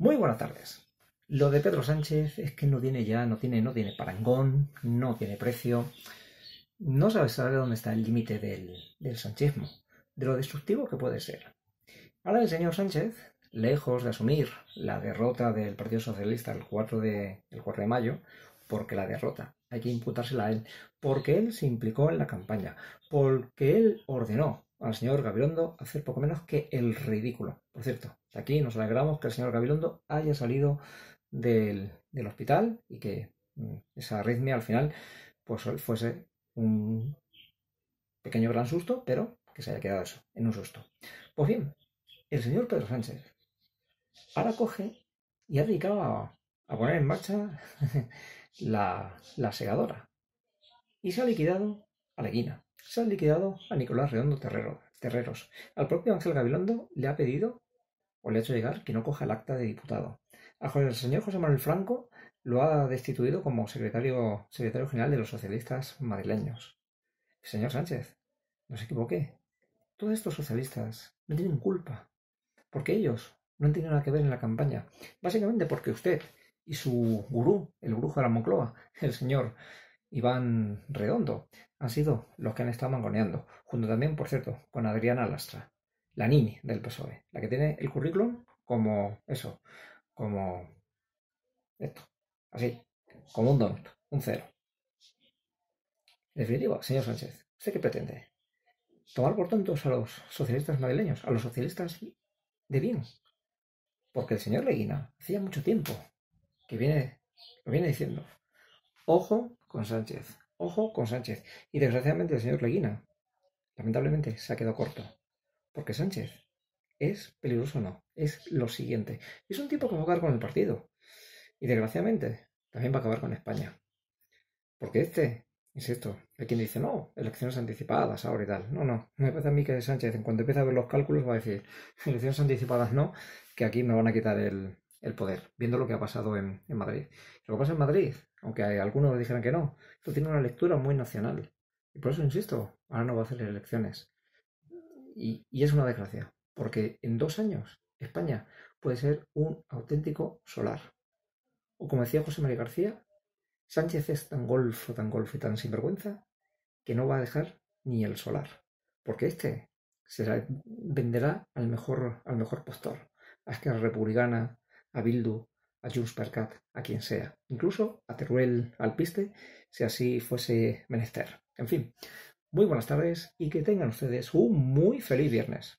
Muy buenas tardes. Lo de Pedro Sánchez es que no tiene ya, no tiene, no tiene parangón, no tiene precio. No sabe saber dónde está el límite del, del sanchismo, de lo destructivo que puede ser. Ahora el señor Sánchez, lejos de asumir la derrota del Partido Socialista el 4 de, el 4 de mayo, porque la derrota hay que imputársela a él, porque él se implicó en la campaña, porque él ordenó al señor Gabilondo hacer poco menos que el ridículo. Por cierto, aquí nos alegramos que el señor Gabilondo haya salido del, hospital y que mm, esa arritmia al final pues fuese un pequeño gran susto, pero que se haya quedado eso, en un susto. Pues bien, el señor Pedro Sánchez ahora coge y ha dedicado a, poner en marcha la, segadora y se ha liquidado a Leguina se han liquidado a Nicolás Redondo Terreros. Al propio Ángel Gabilondo le ha pedido le ha hecho llegar que no coja el acta de diputado. el señor José Manuel Franco lo ha destituido como secretario, secretario general de los socialistas madrileños. Señor Sánchez, no se equivoque. Todos estos socialistas no tienen culpa, porque ellos no han tenido nada que ver en la campaña. Básicamente porque usted y su gurú, el brujo de la Moncloa, el señor Iván Redondo, han sido los que han estado mangoneando, junto también, por cierto, con Adriana Lastra, la Nini del PSOE, la que tiene el currículum como eso, como esto, así, como un donut, un cero. En definitiva, señor Sánchez, ¿usted qué pretende? ¿Tomar por tontos a los socialistas madrileños, a los socialistas de bien? Porque el señor Leguina hacía mucho tiempo que viene, lo viene diciendo. Ojo con Sánchez, Ojo con Sánchez. Y desgraciadamente el señor Leguina, lamentablemente, se ha quedado corto. Porque Sánchez es peligroso o no. Es lo siguiente. Es un tipo que va a acabar con el partido. Y desgraciadamente también va a acabar con España. Porque este, es esto, hay quien dice, no, elecciones anticipadas ahora y tal. No, no, me parece a mí que Sánchez, en cuanto empiece a ver los cálculos, va a decir, elecciones anticipadas no, que aquí me van a quitar el, poder, viendo lo que ha pasado en, Madrid. Lo que pasa en Madrid, aunque algunos dijeran que no, esto tiene una lectura muy nacional. Y por eso insisto, ahora no va a hacer elecciones. Y, es una desgracia, porque en dos años España puede ser un auténtico solar. O como decía José María García, Sánchez es tan golfo, tan golfo y tan sinvergüenza que no va a dejar ni el solar. Porque este será, venderá al mejor, al mejor postor. A Esquerra Republicana, a Bildu, a Junts per Cat, a quien sea, incluso a Teruel Alpiste, si así fuese menester. En fin, muy buenas tardes y que tengan ustedes un muy feliz viernes.